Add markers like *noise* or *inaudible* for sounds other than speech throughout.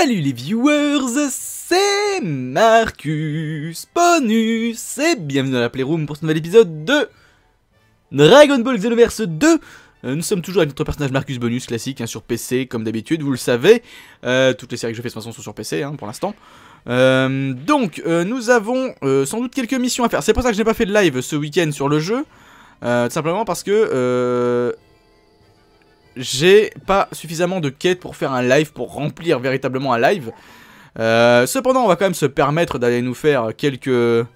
Salut les viewers, c'est Marcus Bonus et bienvenue dans la Playroom pour ce nouvel épisode de Dragon Ball Xenoverse 2 Euh, Nous sommes toujours avec notre personnage Marcus Bonus classique hein, sur PC comme d'habitude, vous le savez. Euh, toutes les séries que je fais de toute façon sont sur PC hein, pour l'instant. Euh, donc nous avons sans doute quelques missions à faire. C'est pour ça que je n'ai pas fait de live ce week-end sur le jeu. Simplement parce que j'ai pas suffisamment de quêtes pour faire un live, pour remplir véritablement un live. Euh, cependant, on va quand même se permettre d'aller nous faire quelques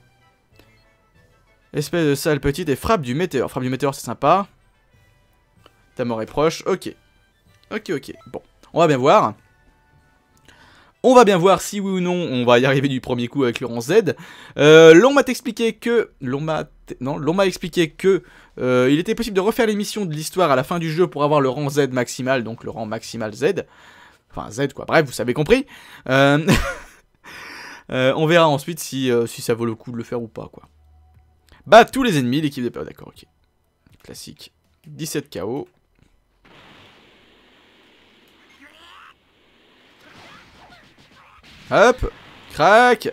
espèces de sales petites et frappe du météore. Frappe du météore, c'est sympa. Ta mort est proche, ok. Ok, ok, bon. On va bien voir. On va bien voir si oui ou non on va y arriver du premier coup avec le rang Z. Euh, l'on m'a expliqué que... L'on m'a... Non, l'on m'a expliqué que... euh, il était possible de refaire l'émission de l'histoire à la fin du jeu pour avoir le rang Z maximal, donc le rang maximal Z. Enfin Z quoi, bref, vous savez compris. Euh, *laughs* euh, on verra ensuite si, ça vaut le coup de le faire ou pas quoi. Bah tous les ennemis, l'équipe de peur, d'accord, ok. Classique. 17 KO. Hop Crac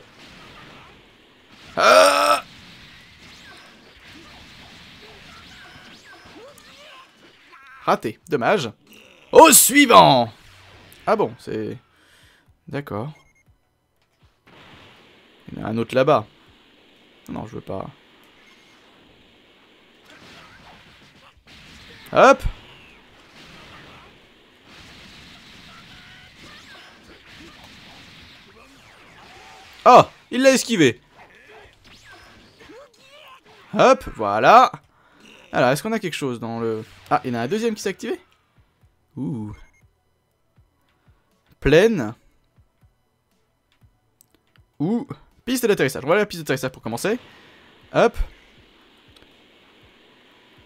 Raté, dommage. Au suivant Ah bon, c'est... D'accord. Il y en a un autre là-bas. Non, je veux pas. Hop Oh Il l'a esquivé Hop, voilà Alors, est-ce qu'on a quelque chose dans le... Ah, il y en a un deuxième qui s'est activé Ouh. Plaine. Ou piste d'atterrissage. Voilà la piste d'atterrissage pour commencer. Hop.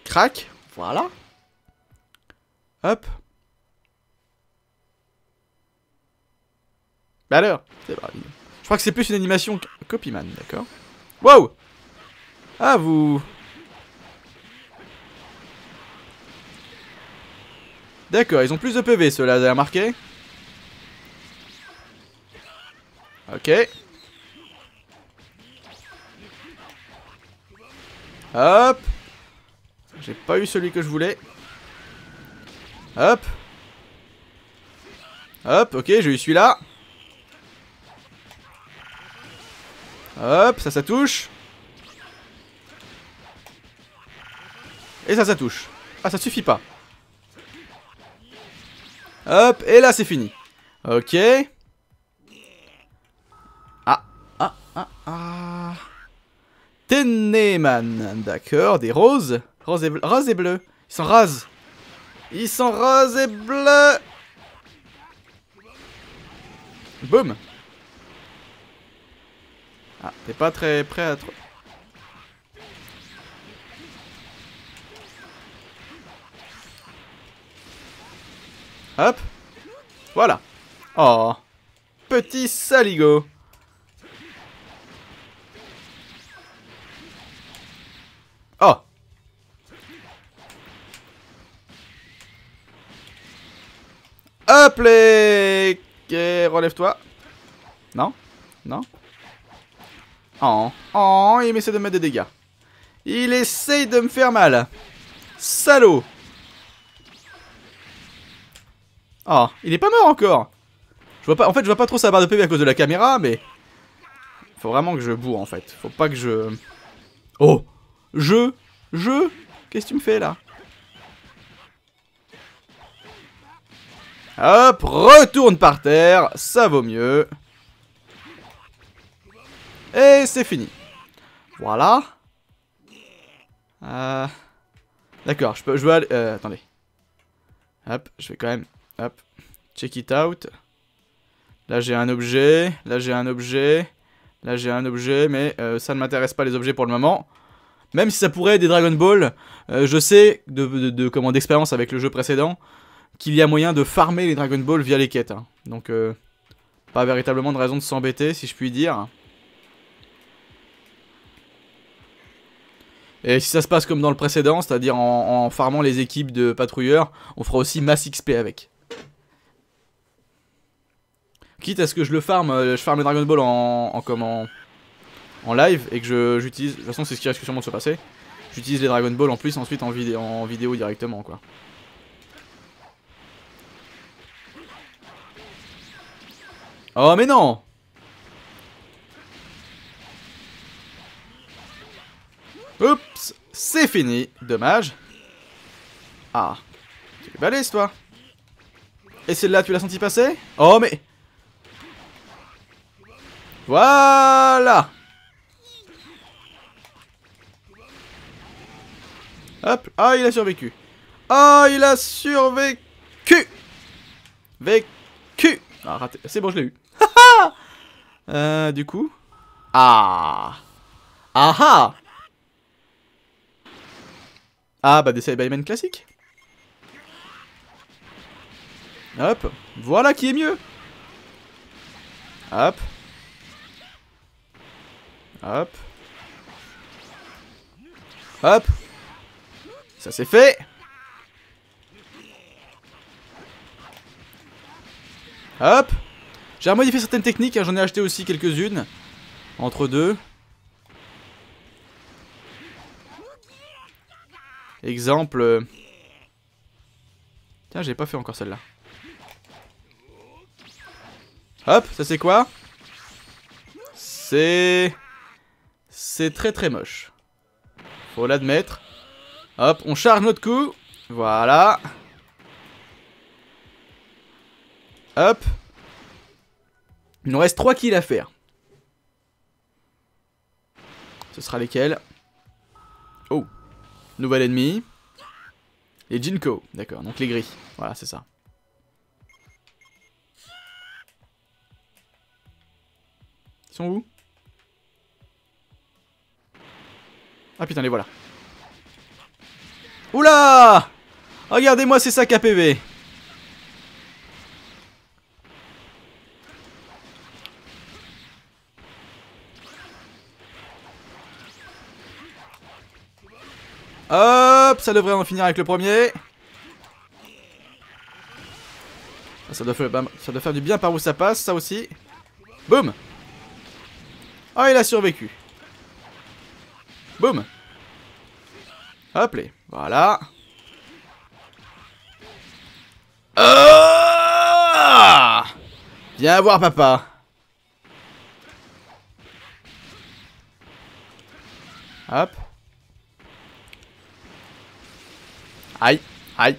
Crac. Voilà. Hop. Bah alors Je crois que c'est plus une animation que Copyman, d'accord? Wow Ah, vous... D'accord, ils ont plus de PV, ceux-là, vous avez remarqué Ok. Hop J'ai pas eu celui que je voulais. Hop Hop, ok, j'ai eu celui-là. Hop, ça, ça touche. Et ça, ça touche. Ah, ça suffit pas. Hop, et là, c'est fini. Ok. Ah, ah, ah, ah. Tenneman, d'accord, des roses. Roses et, bleu. et bleues. Ils sont roses. Ils sont roses et bleus. Boum. Ah, t'es pas très prêt à Hop. Voilà. Oh. Petit saligo. Oh. Hop les... Relève-toi. Non? Non? Oh. Oh, il essaie de mettre des dégâts. Il essaye de me faire mal. Salaud. Oh, il est pas mort encore. Je vois pas, en fait, je vois pas trop sa barre de PV à cause de la caméra, mais... Faut vraiment que je bourre, en fait. Faut pas que je... Oh Je Je Qu'est-ce que tu me fais, là? Hop, retourne par terre, ça vaut mieux. Et c'est fini. Voilà. Euh... D'accord, je peux, je veux aller... Euh, attendez. Hop, je vais quand même... Hop, check it out. Là j'ai un objet, là j'ai un objet, là j'ai un objet, mais euh, ça ne m'intéresse pas les objets pour le moment. Même si ça pourrait être des Dragon Ball, euh, je sais de, comment d'expérience avec le jeu précédent qu'il y a moyen de farmer les Dragon Ball via les quêtes. hein. Donc euh, pas véritablement de raison de s'embêter si je puis dire. Et si ça se passe comme dans le précédent, c'est-à-dire en, farmant les équipes de patrouilleurs, on fera aussi masse XP avec. Quitte à ce que je le farm, euh, je farme les Dragon Ball en, en comment en live et que j'utilise. De toute façon, c'est ce qui risque sûrement de se passer. J'utilise les Dragon Ball en plus ensuite en, vidéo en vidéo directement quoi. Oh mais non Oups, c'est fini, dommage. Ah, tu es balèze toi. Et celle-là, tu l'as senti passer? Oh mais... Voilà Hop, ah il a survécu. Ah il a survécu Vécu Ah raté, c'est bon je l'ai eu. *laughs* euh, du coup... Ah Ah ah Ah bah des Cybermen classiques. Hop, voilà qui est mieux. Hop. Hop. Hop. Ça c'est fait. Hop. J'ai remodifié certaines techniques, hein, j'en ai acheté aussi quelques-unes. Entre deux. Exemple. Tiens, j'ai pas fait encore celle-là. Hop, ça c'est quoi? C'est... C'est très très moche. Faut l'admettre. Hop, on charge notre coup. Voilà. Hop. Il nous reste 3 kills à faire. Ce sera lesquels? Oh. Nouvel ennemi. Les Jinko. D'accord, donc les gris. Voilà, c'est ça. Ils sont où? Ah putain, les voilà. Oula Regardez-moi ces sacs à PV Hop, ça devrait en finir avec le premier. Ça doit, faire, ça doit faire du bien par où ça passe, ça aussi. Boum Oh, il a survécu. Boum Hop les, voilà. Oh Viens voir papa. Hop. Aïe, aïe.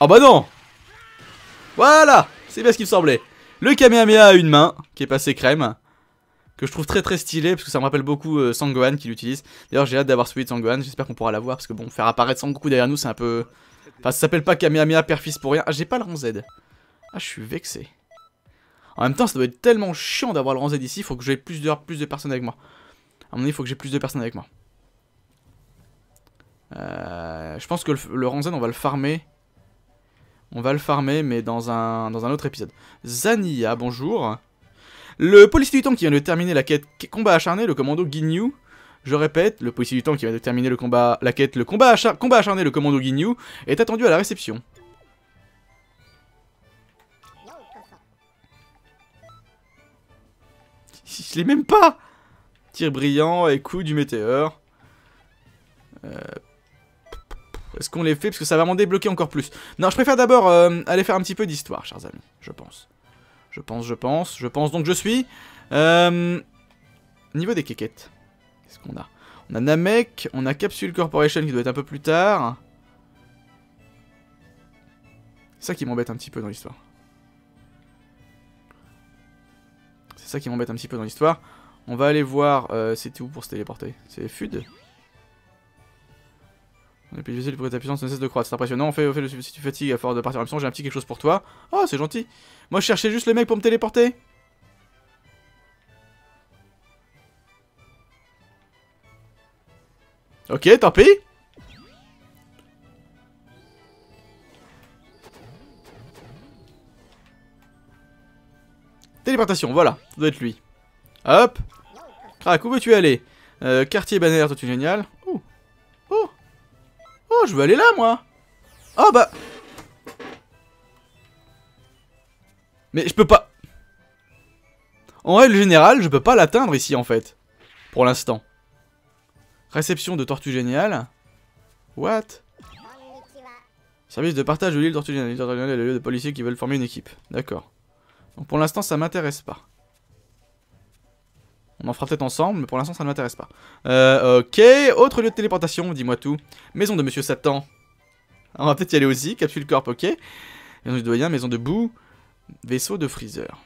Oh bah non Voilà C'est bien ce qu'il me semblait. Le Kamehameha à une main, qui est passé crème. Que je trouve très très stylé, parce que ça me rappelle beaucoup euh, Sangohan qui l'utilise. D'ailleurs, j'ai hâte d'avoir celui de Sangohan, j'espère qu'on pourra l'avoir, parce que bon, faire apparaître Sangoku derrière nous, c'est un peu... Enfin, ça s'appelle pas Kamehameha Perfis pour rien. Ah, j'ai pas le rang Z. Ah, je suis vexé. En même temps, ça doit être tellement chiant d'avoir le rang Z ici, il faut que j'ai plus de, plus de personnes avec moi. À mon avis, il faut que j'ai plus de personnes avec moi. Euh, je pense que le, le rang Z, on va le farmer. On va le farmer, mais dans un, dans un autre épisode. Zania, bonjour. Le policier du temps qui vient de terminer la quête combat acharné, le commando Ginyu. Je répète, le policier du temps qui vient de terminer le combat, la quête le combat, combat acharné, le commando Ginyu, est attendu à la réception. Je l'ai même pas Tir brillant et coup du météore. Euh, est-ce qu'on les fait? Parce que ça va m'en débloquer encore plus. Non, je préfère d'abord euh, aller faire un petit peu d'histoire, chers amis. Je pense. Je pense, je pense. Je pense donc je suis. Euh, niveau des quéquettes. Qu'est-ce qu'on a? On a Namek, on a Capsule Corporation qui doit être un peu plus tard. C'est ça qui m'embête un petit peu dans l'histoire. C'est ça qui m'embête un petit peu dans l'histoire. On va aller voir... Euh, C'était où pour se téléporter? C'est FUD? On est plus difficile pour ta puissance ne cesse de croître. C'est impressionnant. On fait, on fait le, si tu fatigues à force de partir en mission, j'ai un petit quelque chose pour toi. Oh, c'est gentil. Moi, je cherchais juste le mec pour me téléporter. Ok, tant pis. Téléportation, voilà. Ça doit être lui. Hop. Crac, où veux-tu aller euh, Quartier bannière, toi tu es génial. Oh, je veux aller là, moi Oh bah Mais je peux pas... En règle générale, je peux pas l'atteindre ici en fait. Pour l'instant. Réception de Tortue Géniale. What? Service de partage de l'île Tortue Géniale. L'île Tortue de policiers qui veulent former une équipe. D'accord. Donc pour l'instant, ça m'intéresse pas. On en fera peut-être ensemble, mais pour l'instant, ça ne m'intéresse pas. Euh, ok. Autre lieu de téléportation, dis-moi tout. Maison de Monsieur Satan. On va peut-être y aller aussi. Capsule Corp, ok. Maison du doyen, maison de boue. Vaisseau de Freezer.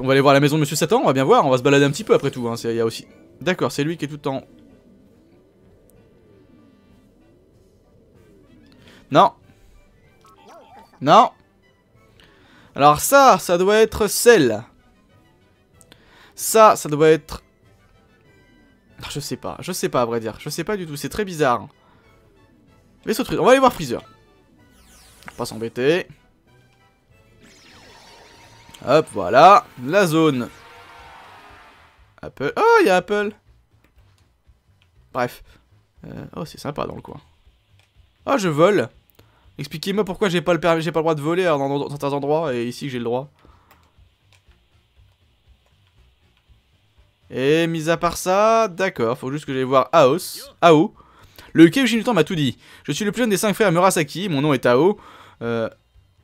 On va aller voir la maison de Monsieur Satan, on va bien voir. On va se balader un petit peu après tout. Hein. Y a aussi... D'accord, c'est lui qui est tout en... Non. Non. Alors ça, ça doit être celle. Ça, ça doit être... Ah, je sais pas, je sais pas à vrai dire. Je sais pas du tout, c'est très bizarre. Vaisseau de on va aller voir Freezer. Pas s'embêter. Hop, voilà. La zone. Apple. Oh, il y a Apple. Bref. Euh, oh, c'est sympa dans le coin. Oh, je vole. Expliquez-moi pourquoi j'ai pas, le pas le droit de voler dans, dans certains endroits et ici j'ai le droit. Et mis à part ça, d'accord, faut juste que j'aille voir Aos. Ao. Le Keishin du m'a tout dit. Je suis le plus jeune des cinq frères Murasaki, mon nom est Ao. Euh,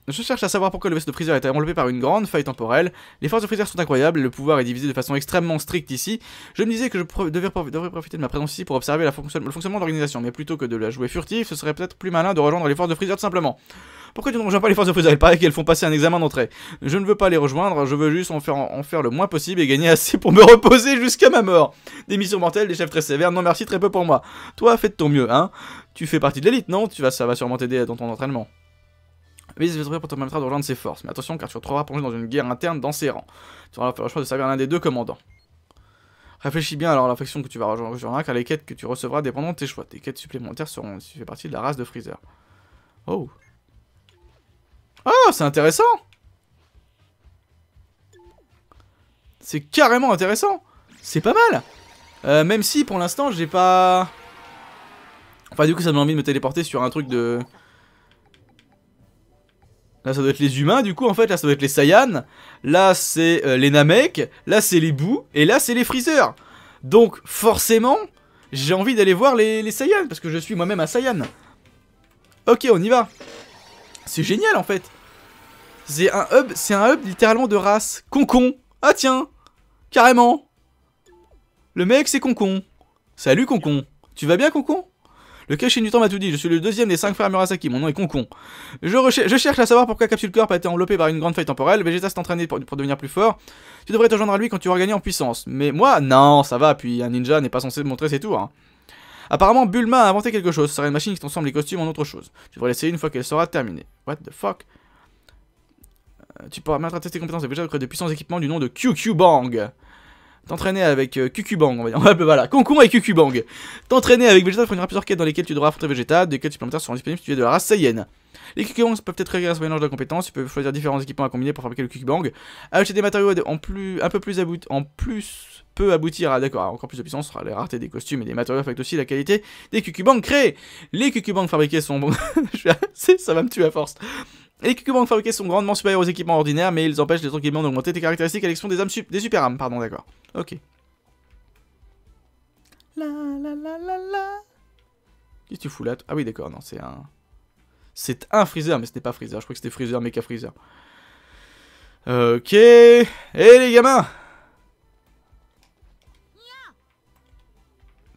je cherche à savoir pourquoi le vaisseau de Freezer a été enlevé par une grande faille temporelle. Les forces de Freezer sont incroyables, le pouvoir est divisé de façon extrêmement stricte ici. Je me disais que je devrais, profiter de ma présence ici pour observer le fonctionnement de l'organisation, mais plutôt que de la jouer furtive, ce serait peut-être plus malin de rejoindre les forces de Freezer tout simplement. Pourquoi tu ne rejoins pas les forces de Freezer Il paraît qu'elles font passer un examen d'entrée. Je ne veux pas les rejoindre, je veux juste en faire, en faire le moins possible et gagner assez pour me *laughs* reposer jusqu'à ma mort. Des missions mortelles, des chefs très sévères, non merci, très peu pour moi. Toi, fais de ton mieux, hein. Tu fais partie de l'élite, non? Tu vas, Ça va sûrement t'aider dans ton entraînement. Mais il pour te permettre de ses forces. Mais attention, car tu te retrouveras plongé dans une guerre interne dans ses rangs. Tu auras le choix de servir l'un des deux commandants. Réfléchis bien alors à l'affection que tu vas rejoindre, car les quêtes que tu recevras dépendront de tes choix. Tes quêtes supplémentaires seront si tu fais partie de la race de Freezer. Oh. Oh, c'est intéressant C'est carrément intéressant C'est pas mal euh, Même si, pour l'instant, j'ai pas... Enfin, du coup, ça me donne envie de me téléporter sur un truc de... Là, ça doit être les humains, du coup, en fait. Là, ça doit être les Saiyans. Là, c'est euh, les Namek. Là, c'est les Boo. Et là, c'est les Freezer. Donc, forcément, j'ai envie d'aller voir les, les. Parce que je suis moi-même un Saiyan. Ok, on y va. C'est génial, en fait. C'est un hub, c'est un hub littéralement de race. Concon. Ah, tiens. Carrément. Le mec, c'est Concon. Salut, Concon. Tu vas bien, Concon? Le cachet du temps m'a tout dit, je suis le deuxième des cinq frères Murasaki, mon nom est Concon. Je, je cherche à savoir pourquoi Capsule Corp a été enveloppé par une grande faille temporelle, Vegeta s'est entraîné pour, devenir plus fort. Tu devrais te joindre à lui quand tu auras gagné en puissance. Mais moi, non, ça va, puis un ninja n'est pas censé montrer ses tours. Hein. Apparemment, Bulma a inventé quelque chose, ce serait une machine qui transforme les costumes en autre chose. Tu devrais l'essayer une fois qu'elle sera terminée. What the fuck? Euh, Tu pourras mettre à tester tes compétences Vegeta créer de puissants équipements du nom de QQ Bang. T'entraîner avec euh, Kukubang, on va dire. *laughs* voilà, Concon et Kukubang. T'entraîner avec Vegeta fournira plusieurs quêtes dans lesquelles tu devras affronter Vegeta. Des quêtes supplémentaires seront disponibles si tu es de la race Saiyan. Les Kukubangs peuvent être créés grâce au mélange de compétences. Tu peux choisir différents équipements à combiner pour fabriquer le Kukubang. Acheter des matériaux en plus, un peu plus plus peut aboutir à d'accord, encore plus de puissance, les raretés des costumes et des matériaux affectent aussi la qualité des Kukubang créés. Les Kukubang fabriqués sont bons. *laughs* ça va me tuer à force. Les Kukubangs fabriqués sont grandement supérieurs aux équipements ordinaires, mais ils empêchent les autres équipements d'augmenter tes caractéristiques à l'exception des, des super âmes. Pardon, d'accord. Ok. La la la la la. Qu'est-ce que tu fous là Ah oui, d'accord, non, c'est un. C'est un Freezer, mais ce n'est pas Freezer. Je crois que c'était Freezer, Mecha Freezer. Ok. Et les gamins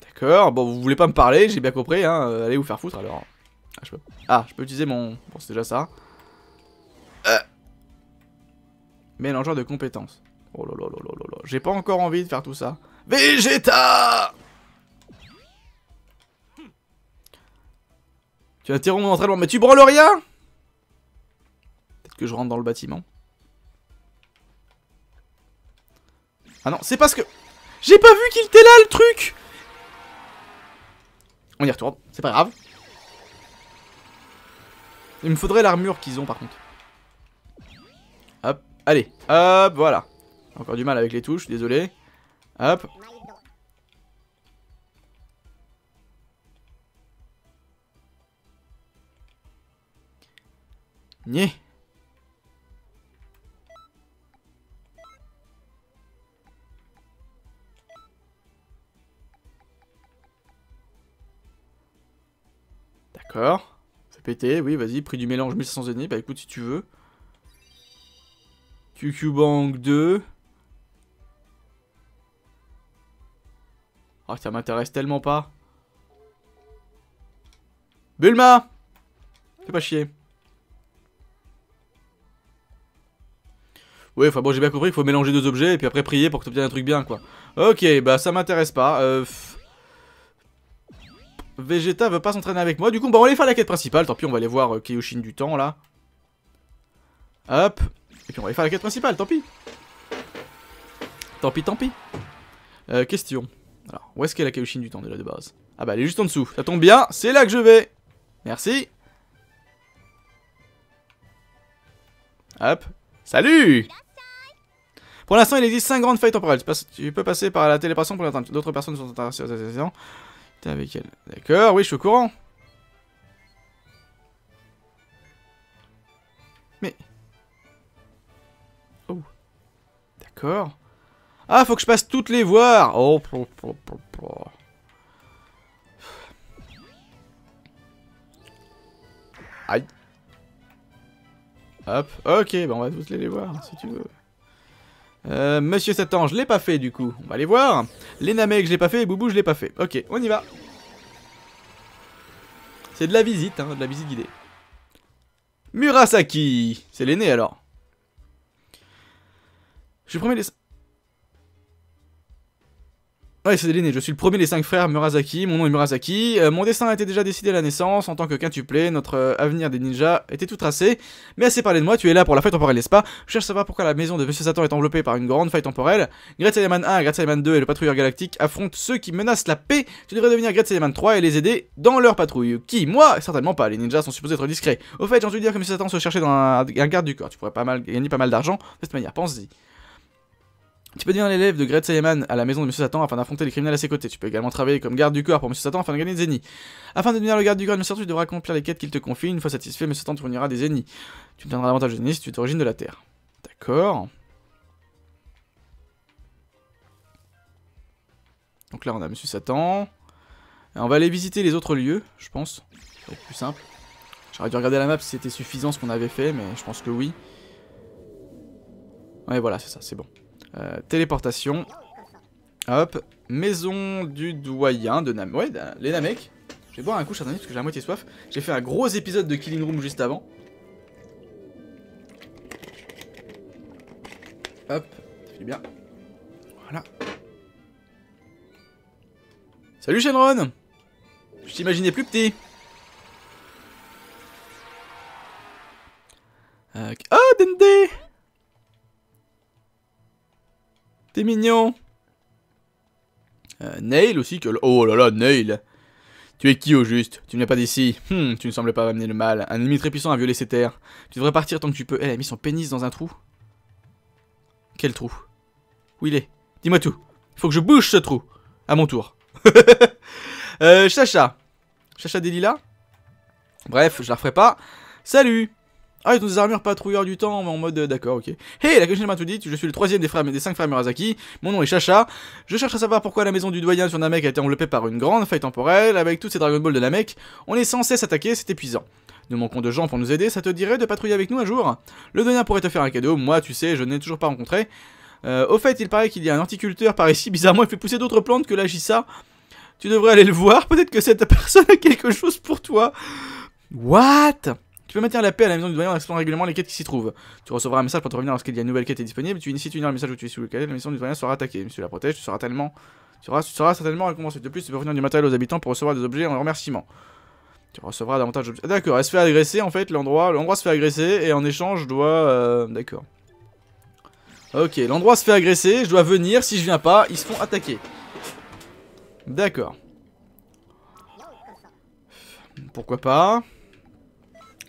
D'accord, bon, vous voulez pas me parler, j'ai bien compris, hein. Allez vous faire foutre alors. Ah, je peux, ah, je peux utiliser mon. Bon, c'est déjà ça. Mélangeur de compétences. Oh là J'ai pas encore envie de faire tout ça. Vegeta Tu interromps mon entraînement, mais tu branles rien Peut-être que je rentre dans le bâtiment. Ah non, c'est parce que... J'ai pas vu qu'il était là, le truc On y retourne, c'est pas grave. Il me faudrait l'armure qu'ils ont, par contre. Allez, hop, voilà. Encore du mal avec les touches, désolé. Hop. Nye. D'accord. Fais péter, oui, vas-y, prix du mélange 1500 ennemis. Bah écoute, si tu veux. QQ Bank 2. Oh, ça m'intéresse tellement pas. Bulma Fais pas chier. Ouais, enfin bon, j'ai bien compris qu'il faut mélanger deux objets et puis après prier pour que tu obtiennes un truc bien, quoi. Ok, bah ça m'intéresse pas. Euh... Vegeta veut pas s'entraîner avec moi. Du coup, bah on va aller faire la quête principale. Tant pis, on va aller voir euh, du temps, là. Hop. Et puis on va aller faire la quête principale, tant pis. Tant pis, tant pis. Euh, question. Alors, où est-ce qu'est la Kaioshin du temps, déjà, de base? Ah bah, elle est juste en dessous. Ça tombe bien, c'est là que je vais. Merci. Hop. Salut Pour l'instant, il existe 5 grandes failles temporelles. Tu, peux passer par la téléportation pour l'atteindre. D'autres personnes sont intéressées T'es avec elle. D'accord, oui, je suis au courant. Ah, faut que je passe toutes les voir Oh, Aïe. Hop, ok, bah on va tous les voir, si tu veux. Euh, Monsieur Satan, je l'ai pas fait du coup. On va aller voir. Les Namek, je l'ai pas fait. Boubou, je l'ai pas fait. Ok, on y va. C'est de la visite, hein, de la visite guidée. Murasaki C'est l'aîné alors. Je promets les... Ouais, c'est l'aîné, je suis le premier des cinq frères Murasaki, mon nom est Murasaki, euh, mon destin a été déjà décidé à la naissance, en tant que quintuplé, notre euh, avenir des ninjas était tout tracé, mais assez parlé de moi, tu es là pour la faille temporelle, n'est-ce pas? Je cherche à savoir pourquoi la maison de Monsieur Satan est enveloppée par une grande faille temporelle. Great Saiyaman 1, Great Saiyaman 2 et le patrouilleur galactique affrontent ceux qui menacent la paix, tu devrais devenir Great Saiyaman 3 et les aider dans leur patrouille. Qui? Moi? Certainement pas, les ninjas sont supposés être discrets. Au fait, j'ai entendu dire que Monsieur Satan se cherchait dans un, un garde du corps, tu pourrais pas mal, gagner pas mal d'argent de cette manière, pense-y. Tu peux devenir l'élève de Great Saiyaman à la maison de Monsieur Satan afin d'affronter les criminels à ses côtés. Tu peux également travailler comme garde du corps pour Monsieur Satan afin de gagner des ennemis. Afin de devenir le garde du corps de Monsieur Satan, tu devras accomplir les quêtes qu'il te confie. Une fois satisfait, Monsieur Satan te fournira des ennemis. Tu obtiendras davantage d'ennemis si tu es d'origine de la Terre. D'accord. Donc là, on a Monsieur Satan. On va aller visiter les autres lieux, je pense. Être plus simple. J'aurais dû regarder la map si c'était suffisant ce qu'on avait fait, mais je pense que oui. Ouais, voilà, c'est ça, c'est bon. Euh, téléportation. Hop. Maison du doyen de Namek. Ouais, les Namek. Je vais boire un coup, chers amis, parce que j'ai à moitié soif. J'ai fait un gros épisode de Killing Room juste avant. Hop, ça fait bien. Voilà. Salut Shenron Je t'imaginais plus petit. Euh... Oh, Dende T'es mignon. Euh, Nail aussi que... Oh là là, Nail. Tu es qui au juste? Tu ne viens pas d'ici. Hmm, tu ne sembles pas amener le mal. Un ennemi très puissant a violé ces terres. Tu devrais partir tant que tu peux. Elle a mis son pénis dans un trou. Quel trou? Où il est? Dis-moi tout. Il faut que je bouge ce trou. À mon tour. *laughs* euh, Chacha. Chacha Delila Bref, je la referai pas. Salut ah, ils ont des armures patrouilleurs du temps, mais en mode euh, d'accord, ok. Hey, la question m'a tout dit, je suis le troisième des, frères, des cinq frères Murasaki, mon nom est Chacha. Je cherche à savoir pourquoi la maison du doyen sur Namek a été enveloppée par une grande faille temporelle, avec tous ces Dragon Ball de Namek, on est censé s'attaquer, c'est épuisant. Nous manquons de gens pour nous aider, ça te dirait de patrouiller avec nous un jour? Le doyen pourrait te faire un cadeau, moi tu sais, je n'ai toujours pas rencontré. Euh, au fait, il paraît qu'il y a un horticulteur par ici, bizarrement il fait pousser d'autres plantes que la Gissa. Tu devrais aller le voir, peut-être que cette *laughs* personne a quelque chose pour toi. What? Tu peux maintenir la paix à la maison du doyen en explorant régulièrement les quêtes qui s'y trouvent. Tu recevras un message pour te revenir lorsqu'il y a une nouvelle quête est disponible. Tu inities, tu le message où tu es sous le la maison du doyen sera attaquée. Si tu la protèges, tu seras tellement. Tu seras, certainement récompensé. De plus, tu peux fournir du matériel aux habitants pour recevoir des objets en remerciement. Tu recevras davantage d'objets. D'accord, elle se fait agresser en fait, l'endroit. L'endroit se fait agresser et en échange, je dois. Euh... D'accord. Ok, l'endroit se fait agresser, je dois venir. Si je viens pas, ils se font attaquer. D'accord. Pourquoi pas?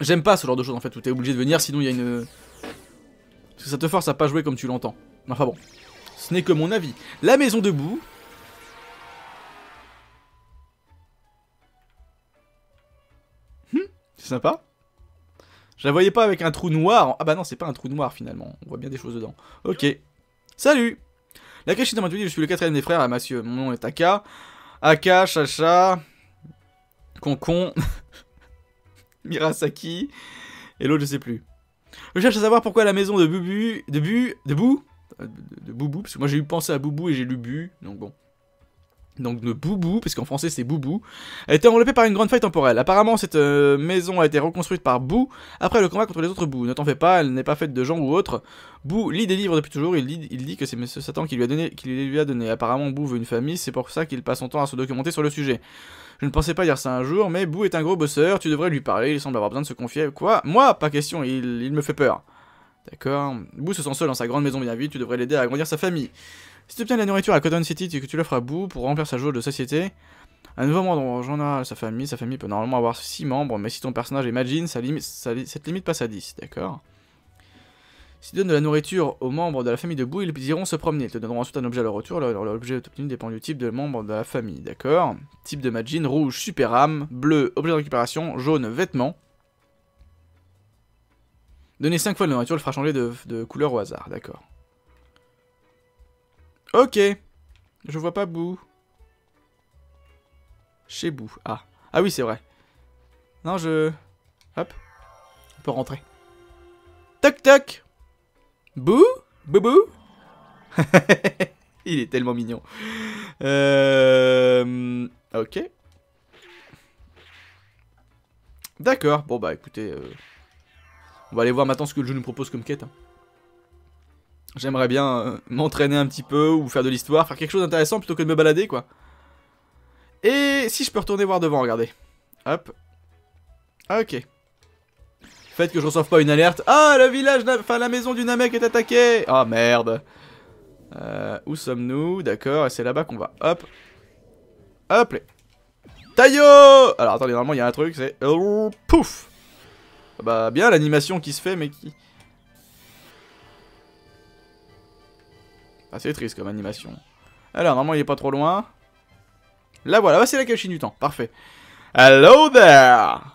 J'aime pas ce genre de choses en fait où t'es obligé de venir sinon il y a une... Parce que ça te force à pas jouer comme tu l'entends. Enfin bon. Ce n'est que mon avis. La maison debout. Hmm, c'est sympa. Je la voyais pas avec un trou noir. Ah bah non, c'est pas un trou noir finalement. On voit bien des choses dedans. Ok. Salut La dans ma je suis le quatrième des frères. Ah, monsieur, mon nom est Aka. Aka, Chacha, Concon, *laughs* Mirasaki, et l'autre je sais plus. Je cherche à savoir pourquoi la maison de Bubu, de Bu, de Bou, de, de, Boubou, parce que moi j'ai eu pensé à Boubou et j'ai lu Bu, donc bon. Donc de Boubou, parce qu'en français c'est Boubou, a été enveloppée par une grande faille temporelle. Apparemment cette euh, maison a été reconstruite par Bou après le combat contre les autres Bou. Ne t'en fais pas, elle n'est pas faite de gens ou autres. Bou lit des livres depuis toujours, il il dit que c'est M. Satan qui lui a donné. Qui lui a donné. Apparemment Bou veut une famille, c'est pour ça qu'il passe son temps à se documenter sur le sujet. Je ne pensais pas dire ça un jour, mais Bou est un gros bosseur, tu devrais lui parler, il semble avoir besoin de se confier. Quoi? Moi? Pas question, il, il me fait peur. D'accord. Bou se sent seul dans sa grande maison bien vide, tu devrais l'aider à agrandir sa famille. Si tu obtiens de la nourriture à Cotton City et que tu l'offres à bout pour remplir sa jauge de société, un nouveau membre rejoindra sa famille. Sa famille peut normalement avoir 6 membres, mais si ton personnage est Majin, cette limite passe à 10, d'accord Si tu donnes de la nourriture aux membres de la famille de Boo, ils iront se promener. Ils te donneront ensuite un objet à leur retour. L'objet obtenu dépend du type de membre de la famille, d'accord? Type de Majin, rouge, super âme, bleu, objet de récupération, jaune, vêtements. Donner 5 fois de la nourriture le fera changer de, de couleur au hasard, d'accord? Ok. Je vois pas Bou. Chez Bou. Ah. Ah oui, c'est vrai. Non, je... Hop. On peut rentrer. Toc toc. Bou Boubou *laughs* Il est tellement mignon. Euh... Ok. D'accord. Bon, bah écoutez... Euh, on va aller voir maintenant ce que le jeu nous propose comme quête. Hein. J'aimerais bien euh, m'entraîner un petit peu ou faire de l'histoire, faire quelque chose d'intéressant plutôt que de me balader, quoi. Et si je peux retourner voir devant, regardez. Hop. Ok. Faites que je reçoive pas une alerte. Ah, le village, enfin la maison du Namek est attaquée. Ah, merde. Euh, où sommes-nous? D'accord, et c'est là-bas qu'on va. Hop. Hop. Taillot Alors, attendez, normalement, il y a un truc, c'est... Oh, pouf Bah, bien l'animation qui se fait, mais qui... Assez triste comme animation. Alors, normalement, il est pas trop loin. Là, voilà, bah, c'est la cachine du temps. Parfait. Hello there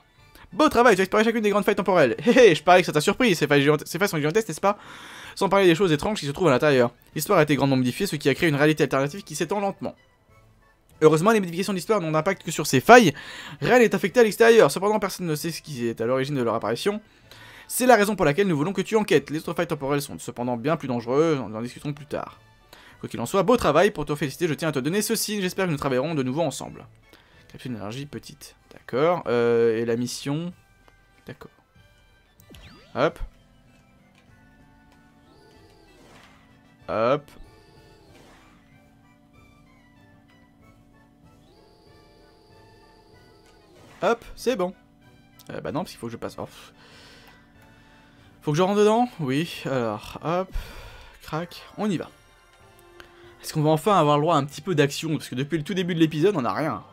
Beau travail, tu as exploré chacune des grandes failles temporelles. Hé hé, je parie que ça t'a surpris, ces failles, ces failles sont gigantesques, n'est-ce pas? Sans parler des choses étranges qui se trouvent à l'intérieur. L'histoire a été grandement modifiée, ce qui a créé une réalité alternative qui s'étend lentement. Heureusement, les modifications de l'histoire n'ont d'impact que sur ces failles. Rien n'est affecté à l'extérieur. Cependant, personne ne sait ce qui est à l'origine de leur apparition. C'est la raison pour laquelle nous voulons que tu enquêtes. Les autres failles temporelles sont cependant bien plus dangereuses, on en discutera plus tard. Quoi qu'il en soit, beau travail, pour te féliciter, je tiens à te donner ceci, j'espère que nous travaillerons de nouveau ensemble. Capture d'énergie petite, d'accord. Euh, et la mission, d'accord. Hop. Hop. Hop, c'est bon. Euh, bah non, parce qu'il faut que je passe. off. faut que je rentre dedans? Oui, alors, hop, crac, on y va. Est-ce qu'on va enfin avoir le droit à un petit peu d'action? Parce que depuis le tout début de l'épisode, on n'a rien.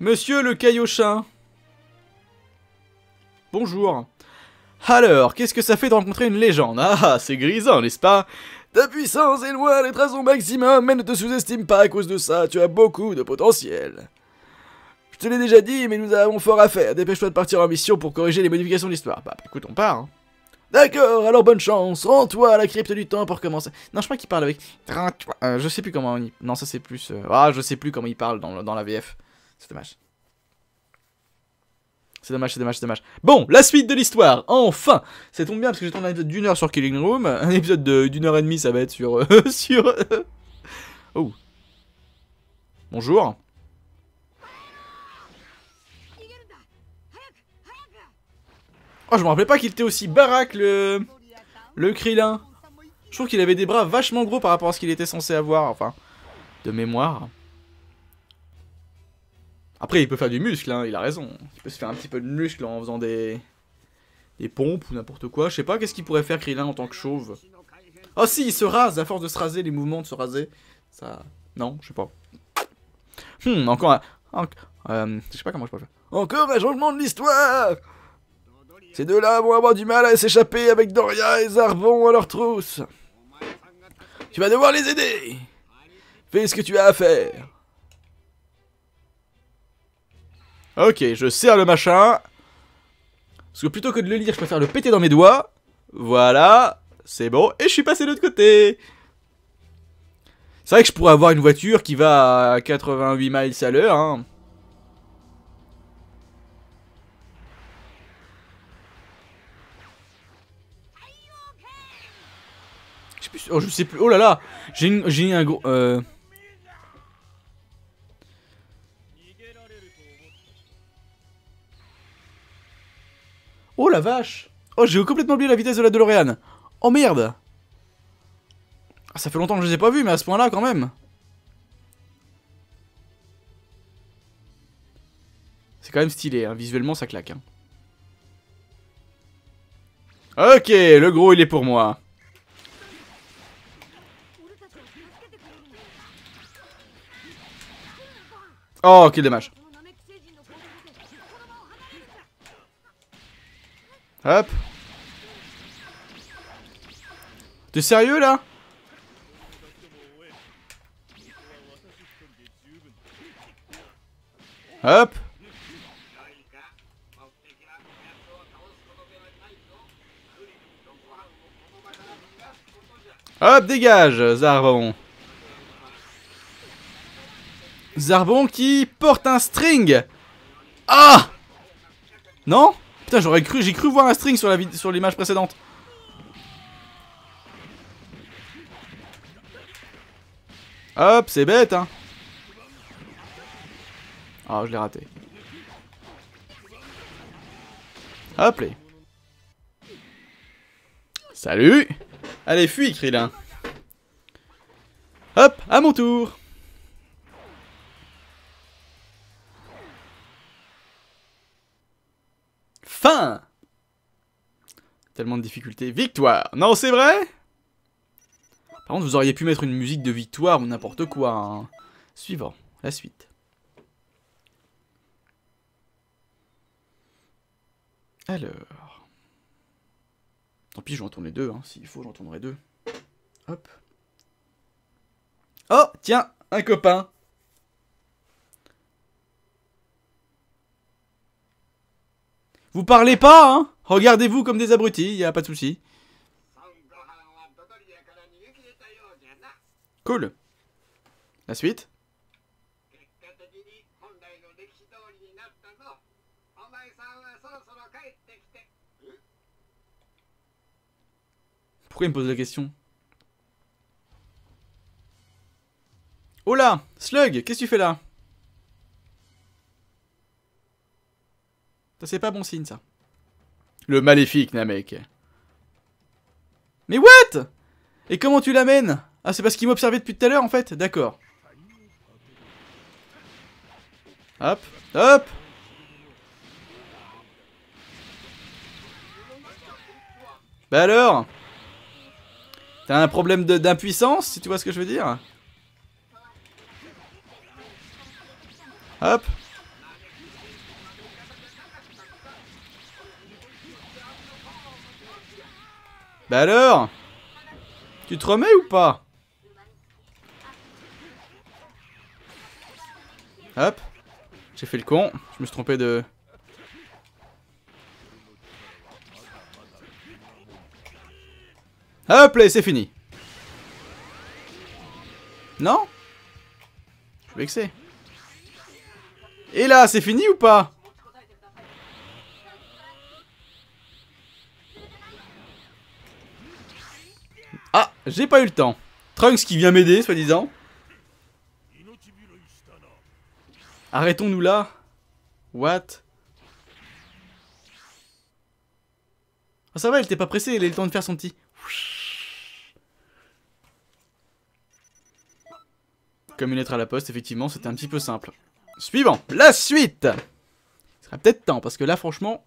Monsieur le caillochin. Bonjour. Alors, qu'est-ce que ça fait de rencontrer une légende? Ah, c'est grisant, n'est-ce pas? Ta puissance est loin d'être à son maximum, mais ne te sous-estime pas à cause de ça, tu as beaucoup de potentiel. Je te l'ai déjà dit, mais nous avons fort à faire. Dépêche-toi de partir en mission pour corriger les modifications de l'histoire. Bah, écoute, on part, hein. D'accord, alors bonne chance, rends-toi à la crypte du temps pour commencer. Non, je crois qu'il parle avec... Euh, je sais plus comment il... Non, ça c'est plus... Euh, ah, je sais plus comment il parle dans la VF. C'est dommage. C'est dommage, c'est dommage, c'est dommage. Bon, la suite de l'histoire, enfin Ça tombe bien parce que j'ai tourné un épisode d'une heure sur Killing Room, un épisode d'une heure et demie ça va être sur... Euh, *laughs* sur... oh. Bonjour. Oh, je me rappelais pas qu'il était aussi baraque, le... Le Krillin. Je trouve qu'il avait des bras vachement gros par rapport à ce qu'il était censé avoir, enfin, de mémoire. Après, il peut faire du muscle, hein, il a raison. Il peut se faire un petit peu de muscle en faisant des... Pompes ou n'importe quoi. Je sais pas qu'est-ce qu'il pourrait faire Krillin en tant que chauve? Oh si, il se rase, à force de se raser, les mouvements de se raser. Ça... Non, je sais pas. Hmm, encore un... Euh, je sais pas comment je peux. Encore un changement de l'histoire ces deux-là vont avoir du mal à s'échapper avec Doria et Zarbon à leur trousse. Tu vas devoir les aider. Fais ce que tu as à faire. Ok, je serre le machin. Parce que plutôt que de le lire, je préfère le péter dans mes doigts. Voilà, c'est bon. Et je suis passé de l'autre côté. C'est vrai que je pourrais avoir une voiture qui va à 88 miles à l'heure. Hein. Je sais, plus, oh, je sais plus. Oh là là J'ai un gros... Euh... Oh la vache Oh j'ai complètement oublié la vitesse de la DeLorean Oh merde ah, Ça fait longtemps que je les ai pas vus mais à ce point là quand même C'est quand même stylé, hein. visuellement ça claque. Hein. Ok, le gros il est pour moi. Oh, quel dommage. Hop. T'es sérieux là? Hop. Hop, dégage, Zarbon. Zarbon qui porte un string. Ah Non? Putain, j'aurais cru, j'ai cru voir un string sur la sur l'image précédente. Hop, c'est bête, hein. Ah, je l'ai raté. Hop, les. Salut Allez, fuis, Krillin. Hop, à mon tour. De difficultés. Victoire Non, c'est vrai? Par contre, vous auriez pu mettre une musique de victoire ou n'importe quoi. Hein. Suivant, la suite. Alors... Tant pis, j'en tourner deux, hein. s'il faut, j'en tournerai deux. Hop. Oh, tiens, un copain Vous parlez pas, hein? Regardez-vous comme des abrutis, y a pas de souci. Cool. La suite? Pourquoi il me pose la question? Oh là Slug, qu'est-ce que tu fais là? Ça c'est pas bon signe ça. Le maléfique Namek. Mais what? Et comment tu l'amènes? Ah c'est parce qu'il m'observait depuis tout à l'heure en fait? D'accord. Hop, hop! Bah alors? T'as un problème d'impuissance, si tu vois ce que je veux dire? Hop Bah alors Tu te remets ou pas? Hop. J'ai fait le con. Je me suis trompé de... Hop là, c'est fini. Non? Je suis vexé. Et là, c'est fini ou pas Ah, j'ai pas eu le temps. Trunks qui vient m'aider, soi-disant. Arrêtons-nous là. What? Ah ça va, elle était pas pressée, elle a eu le temps de faire son petit. Comme une lettre à la poste, effectivement, c'était un petit peu simple. Suivant, la suite Il sera peut-être temps, parce que là, franchement,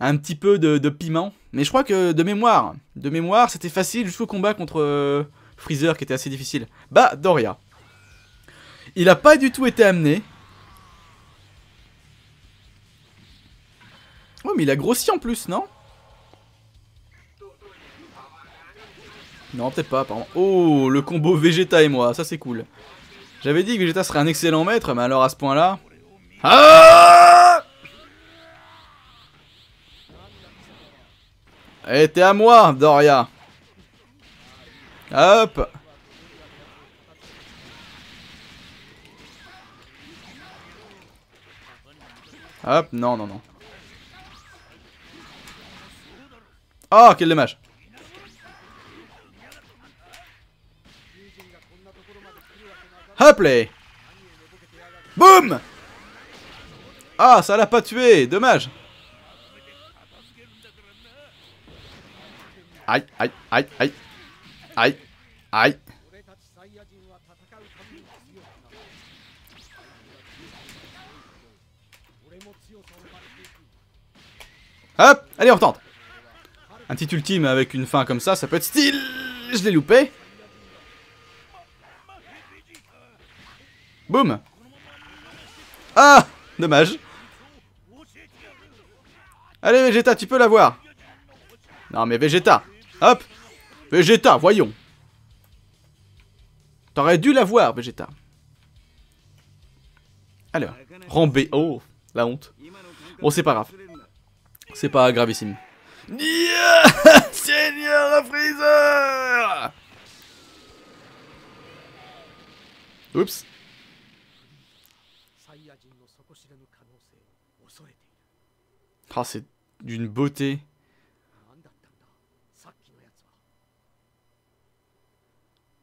un petit peu de, piment. Mais je crois que de mémoire, de mémoire, c'était facile jusqu'au combat contre euh, Freezer qui était assez difficile. Bah, Doria. Il a pas du tout été amené. Oh, mais il a grossi en plus, non? Non, peut-être pas, pardon. Oh, le combo Vegeta et moi, ça c'est cool. J'avais dit que Vegeta serait un excellent maître, mais alors à ce point-là... Ah Allez, t'es à moi, Doria. Hop. Hop, non, non, non. Oh, quel dommage. Hop là Boum Ah, ça l'a pas tué, dommage. Aïe, aïe, aïe, aïe. Aïe, aïe. Hop Allez, on retente. Un petit ultime avec une fin comme ça, ça peut être style. Je l'ai loupé. Boum. Ah Dommage. Allez Vegeta, tu peux l'avoir. Non mais Vegeta Hop Vegeta, voyons T'aurais dû l'avoir, Vegeta. Alors, rambé. Oh, la honte. Bon, c'est pas grave. C'est pas gravissime. *laughs* Seigneur Freezer Oups. Ah, c'est d'une beauté.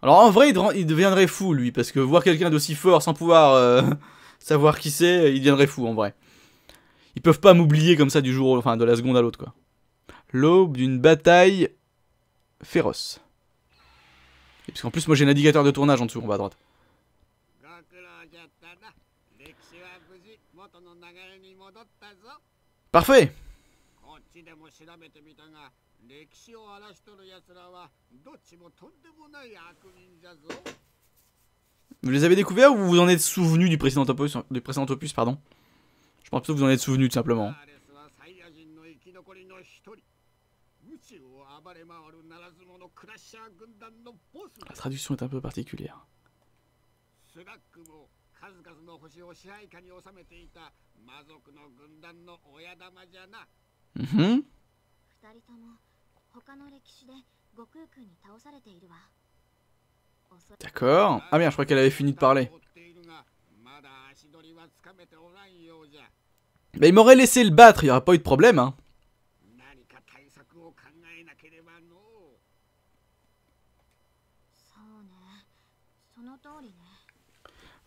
Alors en vrai, il deviendrait fou lui, parce que voir quelqu'un d'aussi fort sans pouvoir euh, *laughs* savoir qui c'est, il deviendrait fou en vrai. Ils peuvent pas m'oublier comme ça du jour, enfin de la seconde à l'autre quoi. L'aube d'une bataille féroce. parce qu'en plus moi j'ai un indicateur de tournage en dessous, en bas à droite. Parfait 歴史を荒らしとる奴らはどっちもとんでもない悪人じゃぞ vous les avez découverts ou vous en êtes souvenu du précédent opus, du précédent opus pardon? Je pense que vous en êtes souvenu tout simplement. La traduction est un peu particulière. -hmm. D'accord. Ah bien, je crois qu'elle avait fini de parler. Mais il m'aurait laissé le battre, il n'y aurait pas eu de problème, hein.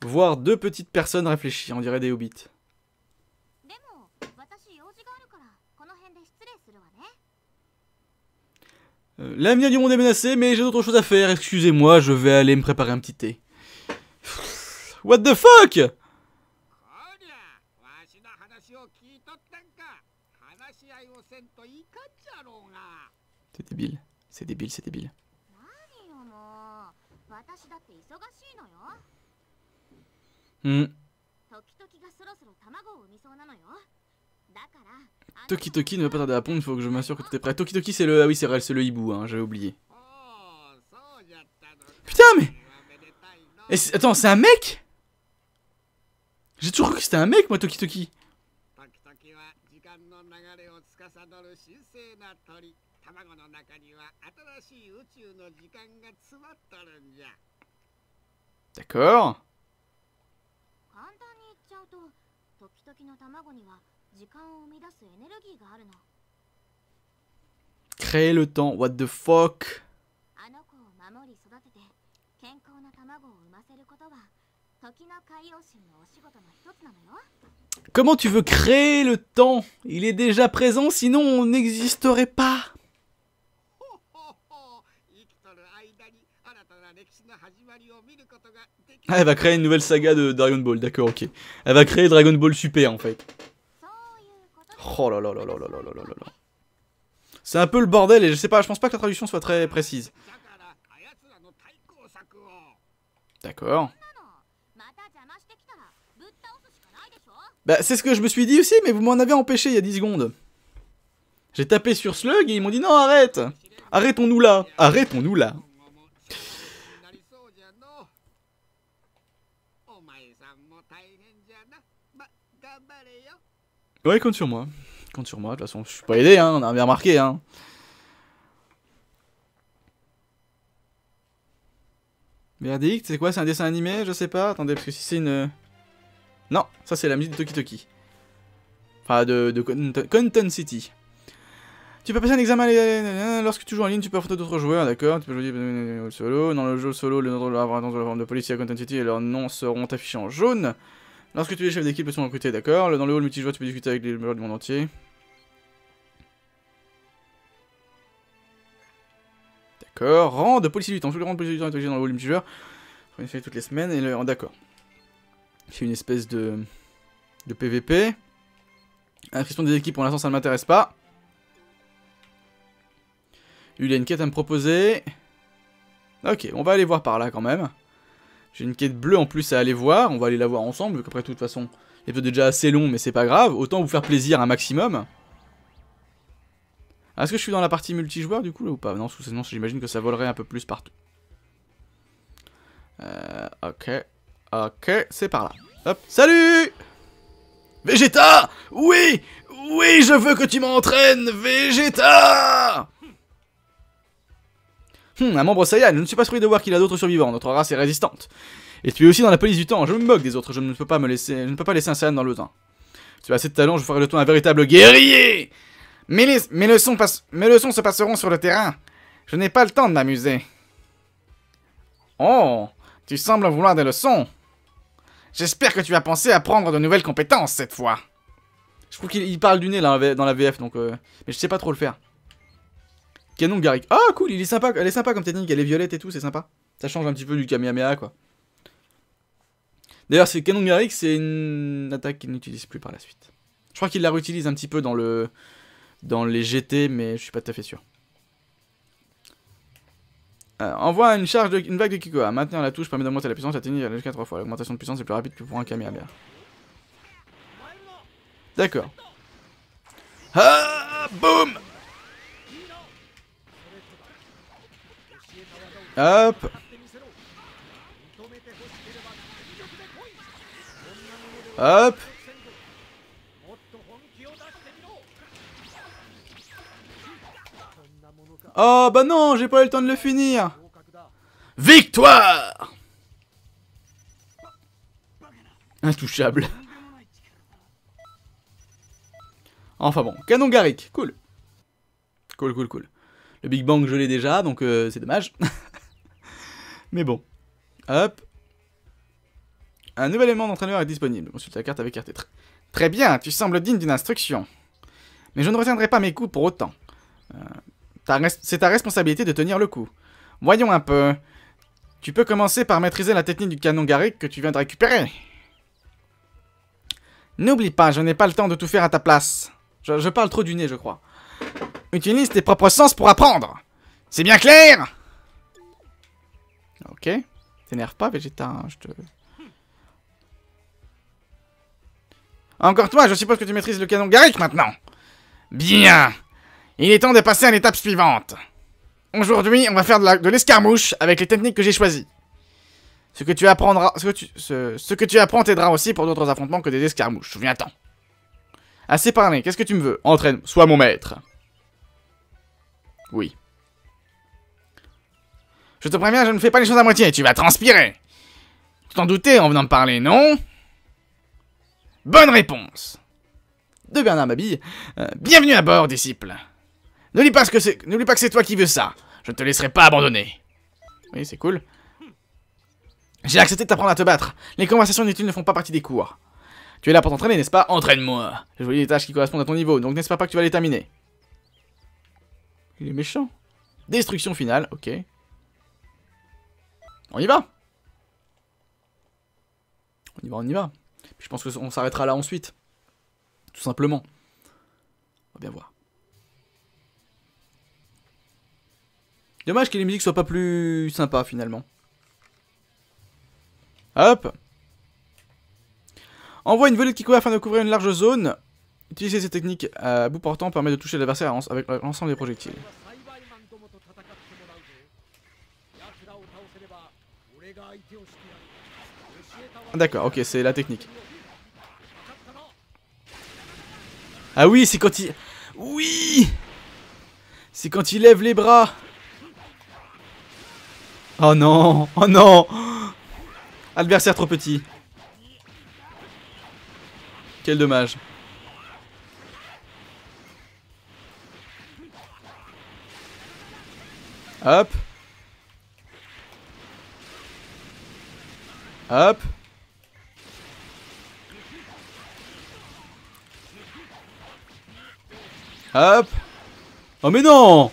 Voir deux petites personnes réfléchir, on dirait des hobbits. Euh, l'avenir du monde est menacé, mais j'ai d'autres choses à faire. Excusez-moi, je vais aller me préparer un petit thé. What the fuck? C'est débile, c'est débile, c'est débile. Hmm. Toki Toki ne va pas tarder à pondre, il faut que je m'assure que tout est prêt. Toki Toki c'est le... Ah oui c'est vrai, c'est le hibou, hein, j'avais oublié. Putain mais... attends, c'est un mec? J'ai toujours cru que c'était un mec moi Toki Toki. D'accord. Créer le temps, what the fuck? Comment tu veux créer le temps? Il est déjà présent, sinon on n'existerait pas. Ah, elle va créer une nouvelle saga de Dragon Ball, d'accord, ok. Elle va créer Dragon Ball Super en fait. Oh là là là là là là là là là. C'est un peu le bordel et je sais pas, je pense pas que la traduction soit très précise. D'accord. Bah c'est ce que je me suis dit aussi, mais vous m'en avez empêché il y a 10 secondes. J'ai tapé sur Slug et ils m'ont dit non arrête Arrêtons-nous là Arrêtons-nous là Ouais, compte sur moi. Compte sur moi. De toute façon, je suis pas aidé, hein. On a bien marqué, hein. Verdict, c'est quoi C'est un dessin animé Je sais pas? Attendez, parce que si c'est une. Euh, non, ça c'est la musique de Toki Toki. Enfin, de, de City. Tu peux passer un examen lorsque tu joues en ligne, tu peux affronter d'autres joueurs, d'accord? Tu peux jouer euh, euh, solo. Dans le jeu solo, le nom de la de policier à content City et leurs noms seront affichés en jaune. Lorsque tu es chef d'équipe, sont recrutés, d'accord Dans le hall multijoueur, tu peux discuter avec les joueurs du monde entier. D'accord. Rang de policier lutant. Tous les rangs de policier lutant dans le hall multijoueur. On fait toutes les semaines et le... Oh, d'accord. C'est une espèce de... de PVP. Inscription des équipes, pour l'instant ça ne m'intéresse pas. Il a une quête à me proposer. Ok, on va aller voir par là quand même. J'ai une quête bleue en plus à aller voir. On va aller la voir ensemble, qu'après de toute façon, il est déjà assez long, mais c'est pas grave. Autant vous faire plaisir un maximum. Ah, est-ce que je suis dans la partie multijoueur du coup ou pas? Non, sinon j'imagine que ça volerait un peu plus partout. Euh, ok. Ok, c'est par là. Hop, salut Vegeta Oui Oui, je veux que tu m'entraînes, Vegeta Hum, un membre Saiyan, je ne suis pas surpris de voir qu'il a d'autres survivants, notre race est résistante. Et tu es aussi dans la police du temps, je me moque des autres, je ne peux pas me laisser, je ne peux pas laisser un Saiyan dans le temps. Tu as assez de talent, je ferai de toi un véritable guerrier mes, leçons se passeront sur le terrain. Je n'ai pas le temps de m'amuser. Oh, tu sembles vouloir des leçons. J'espère que tu as pensé à prendre de nouvelles compétences cette fois. Je trouve qu'il parle du nez dans la VF, donc... Euh, mais je sais pas trop le faire. Canon Garrick. Ah, cool, il est sympa, elle est sympa comme technique, elle est violette et tout, c'est sympa. Ça change un petit peu du Kamehameha, quoi. D'ailleurs, c'est Canon Garrick, c'est une attaque qu'il n'utilise plus par la suite. Je crois qu'il la réutilise un petit peu dans le dans les GT, mais je suis pas tout à fait sûr. Euh, envoie une charge de, une vague de Kikoa. Maintenir la touche permet d'augmenter la puissance, atteindre jusqu'à 3 fois. L'augmentation de puissance est plus rapide que pour un Kamehameha. D'accord. Ah Boum Hop Hop Oh bah non, j'ai pas eu le temps de le finir Victoire Intouchable. Enfin bon, canon Garrick, cool. Cool, cool, cool. Le Big Bang, je l'ai déjà, donc euh, c'est dommage. *laughs* Mais bon. Hop. Un nouvel élément d'entraîneur est disponible. Consulte la carte avec carte très. Bien, tu sembles digne d'une instruction. Mais je ne retiendrai pas mes coups pour autant. Euh, c'est ta responsabilité de tenir le coup. Voyons un peu. Tu peux commencer par maîtriser la technique du canon Garrick que tu viens de récupérer. N'oublie pas, je n'ai pas le temps de tout faire à ta place. Je parle trop du nez, je crois. Utilise tes propres sens pour apprendre. C'est bien clair? Ok. T'énerve pas, Vegeta, hein, je te... Encore toi, je suppose que tu maîtrises le canon Garrick maintenant Bien Il est temps de passer à l'étape suivante. Aujourd'hui, on va faire de l'escarmouche avec les techniques que j'ai choisies. Ce que tu apprendras, ce que tu, apprends t'aidera aussi pour d'autres affrontements que des escarmouches. Souviens-t'en. Assez parlé, qu'est-ce que tu me veux? Entraîne, sois mon maître. Oui. Je te préviens, je ne fais pas les choses à moitié, tu vas transpirer. Tu t'en doutais en venant me parler, non? Bonne réponse De Bernard Mabille. Euh, bienvenue à bord, disciple. N'oublie pas, que pas que c'est toi qui veux ça. Je ne te laisserai pas abandonner. Oui, c'est cool. J'ai accepté de t'apprendre à te battre. Les conversations inutiles ne font pas partie des cours. Tu es là pour t'entraîner, n'est-ce pas? Entraîne-moi. Je vois les tâches qui correspondent à ton niveau, donc pas, pas que tu vas les terminer? Il est méchant. Destruction finale, ok. On y va On y va, on y va. je pense qu'on s'arrêtera là ensuite. Tout simplement. On va bien voir. Dommage que les musiques soient pas plus sympas finalement. Hop Envoie une volée de Kiko afin de couvrir une large zone. Utiliser ces techniques à bout portant permet de toucher l'adversaire avec l'ensemble des projectiles. D'accord, ok, c'est la technique. Ah oui, c'est quand il... Oui C'est quand il lève les bras Oh non Oh non Adversaire trop petit. Quel dommage. Hop. Hop. Hop. Oh mais non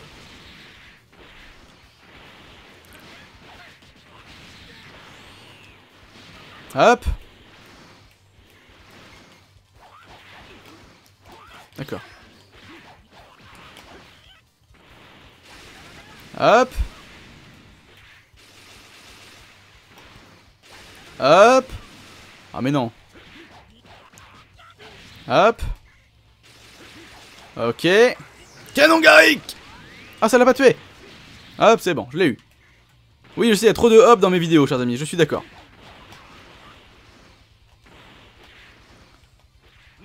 Hop. D'accord. Hop. Hop. Ah mais non. Hop. Ok. Canon Garrick! Ah ça l'a pas tué. Hop c'est bon, je l'ai eu. Oui je sais, il y a trop de hop dans mes vidéos chers amis, je suis d'accord.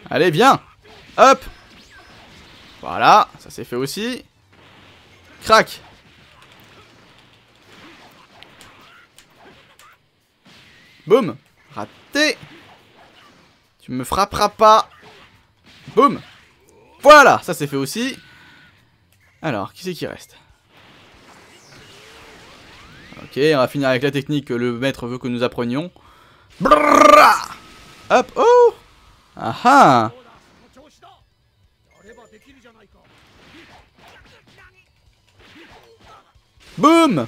Allez viens! Hop! Voilà, ça c'est fait aussi. Crac! Boum! Raté! Tu me frapperas pas! Boum Voilà Ça c'est fait aussi. Alors, qui c'est qui reste? Ok, on va finir avec la technique que le maître veut que nous apprenions. Hop Oh! Ah ah! Boum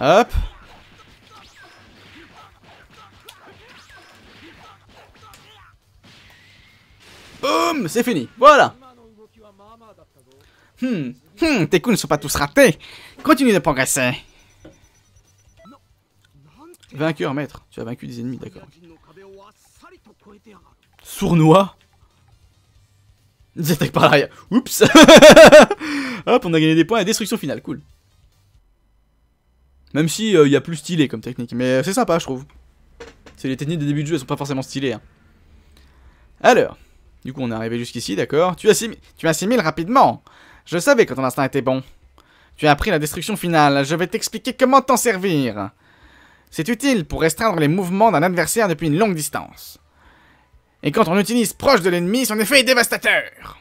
Hop Boum C'est fini, voilà Hmm, hmm, tes coups ne sont pas tous ratés Continue de progresser Vainqueur, maître. Tu as vaincu des ennemis, d'accord. Sournois Ils attaquent par l'arrière. Oups *laughs* Hop, on a gagné des points à destruction finale, cool. Même si euh, il y a plus stylé comme technique, mais euh, c'est sympa, je trouve. C'est les techniques de début de jeu, elles sont pas forcément stylées. Hein. Alors, du coup, on est arrivé jusqu'ici, d'accord. Tu, tu assimiles rapidement. Je savais que ton instinct était bon. Tu as appris la destruction finale. Je vais t'expliquer comment t'en servir. C'est utile pour restreindre les mouvements d'un adversaire depuis une longue distance. Et quand on l'utilise proche de l'ennemi, son effet est dévastateur.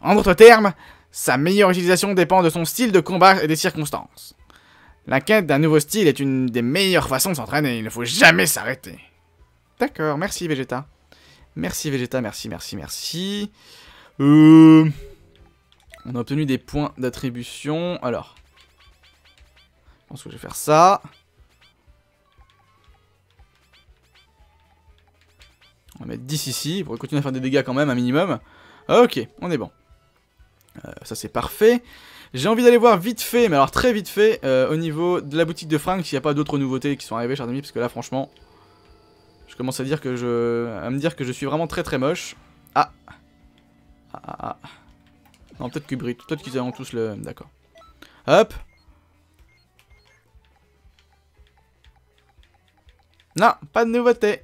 En d'autres termes, sa meilleure utilisation dépend de son style de combat et des circonstances. La quête d'un nouveau style est une des meilleures façons de s'entraîner, il ne faut jamais s'arrêter. D'accord, merci Vegeta. Merci Vegeta, merci, merci, merci. Euh... On a obtenu des points d'attribution. Alors. Je pense que je vais faire ça. On va mettre 10 ici, pour continuer à faire des dégâts quand même, un minimum. Ok, on est bon. Euh, ça c'est parfait. J'ai envie d'aller voir vite fait, mais alors très vite fait, euh, au niveau de la boutique de fringues, s'il n'y a pas d'autres nouveautés qui sont arrivées, chers amis, parce que là, franchement, je commence à dire que je, à me dire que je suis vraiment très très moche. Ah, ah, ah, ah. Non, peut-être que peut-être qu'ils ont tous le, d'accord. Hop. Non, pas de nouveauté.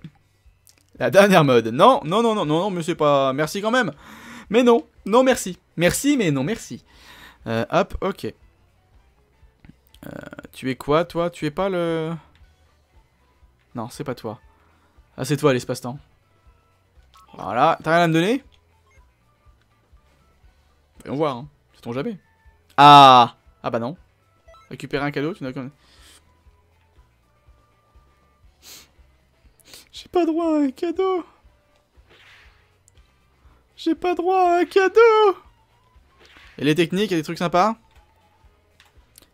La dernière mode. Non, non, non, non, non, non, mais c'est pas... Merci quand même. Mais non, non merci. Merci, mais non merci. Euh, hop, ok. Euh, tu es quoi, toi? Tu es pas le... Non, c'est pas toi. Ah, c'est toi, l'espace-temps. Voilà, t'as rien à me donner? Voyons voir, hein. C'est ton jamais. Ah Ah bah non. Récupérer un cadeau, tu n'as qu'un... J'ai pas droit à un cadeau. J'ai pas droit à un cadeau. Et les techniques, il y a des trucs sympas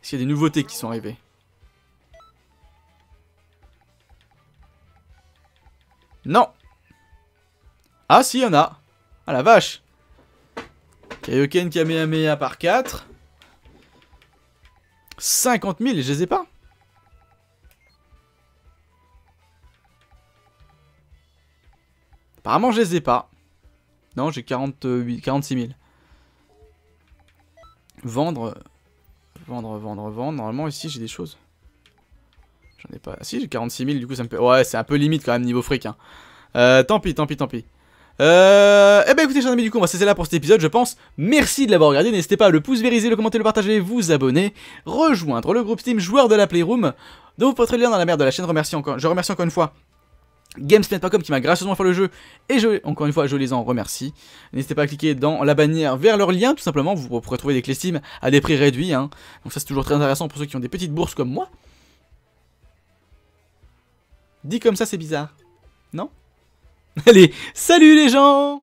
Est-ce qu'il y a des nouveautés qui sont arrivées Non Ah si, il y en a Ah la vache Kaioken Kamehameha par 4 50 000, je les ai pas Apparemment, je les ai pas. Non, j'ai 48, 46 000. Vendre. Vendre, vendre, vendre. Normalement, ici, j'ai des choses. J'en ai pas. Ah, si, j'ai 46 000, du coup ça me. Ouais, c'est un peu limite quand même niveau fric. Hein. Euh, tant pis, tant pis, tant pis. Euh, eh ben écoutez chers amis du coup on va cesser là pour cet épisode je pense Merci de l'avoir regardé, n'hésitez pas à le pouce vériser, le commenter, le partager, vous abonner Rejoindre le groupe Steam joueur de la Playroom Donc vous pourrez le lien dans la merde de la chaîne, encore, je remercie encore une fois Gamesplat.com qui m'a gracieusement fait le jeu et encore une fois je les en remercie. N'hésitez pas à cliquer dans la bannière vers leur lien tout simplement, vous pourrez trouver des clés Steam à des prix réduits. Hein. Donc ça c'est toujours très intéressant pour ceux qui ont des petites bourses comme moi. Dit comme ça c'est bizarre, non? Allez, salut les gens